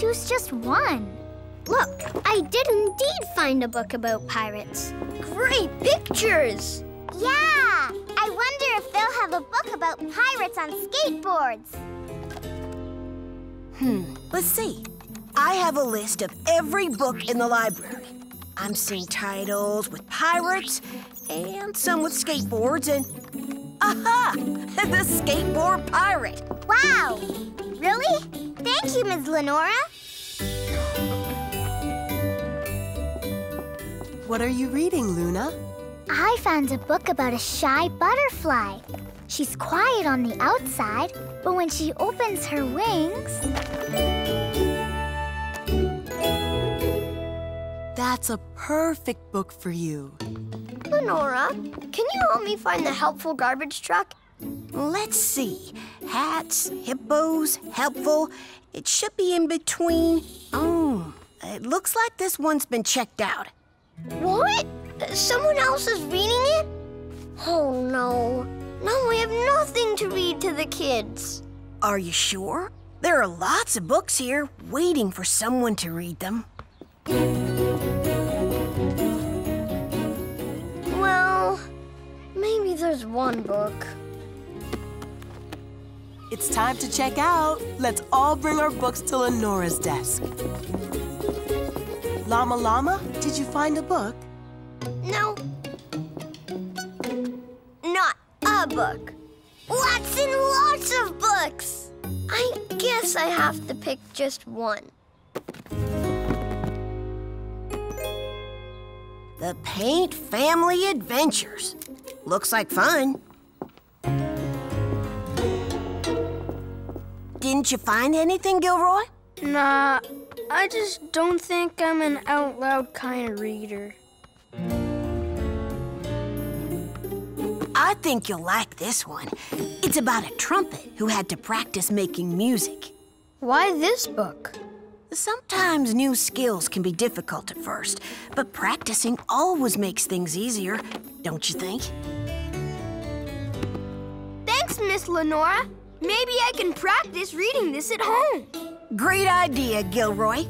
choose just one? Look, I did indeed find a book about pirates. Great pictures! Yeah! I wonder if they'll have a book about pirates on skateboards. Hmm, let's see. I have a list of every book in the library. I'm seeing titles with pirates and some with skateboards and... Aha! the skateboard pirate! Wow! Really? Thank you, Ms. Lenora. What are you reading, Luna? I found a book about a shy butterfly. She's quiet on the outside, but when she opens her wings... That's a perfect book for you. Lenora, can you help me find the helpful garbage truck? Let's see. Hats, hippos, helpful. It should be in between. Oh, it looks like this one's been checked out. What? Someone else is reading it? Oh, no. Now we have nothing to read to the kids. Are you sure? There are lots of books here waiting for someone to read them. Well, maybe there's one book. It's time to check out. Let's all bring our books to Lenora's desk. Llama Llama, did you find a book? No. Not a book. Lots and lots of books. I guess I have to pick just one. The Paint Family Adventures. Looks like fun. Didn't you find anything, Gilroy? Nah, I just don't think I'm an out loud kind of reader. I think you'll like this one. It's about a trumpet who had to practice making music. Why this book? Sometimes new skills can be difficult at first, but practicing always makes things easier, don't you think? Thanks, Miss Lenora. Maybe I can practice reading this at home. Great idea, Gilroy.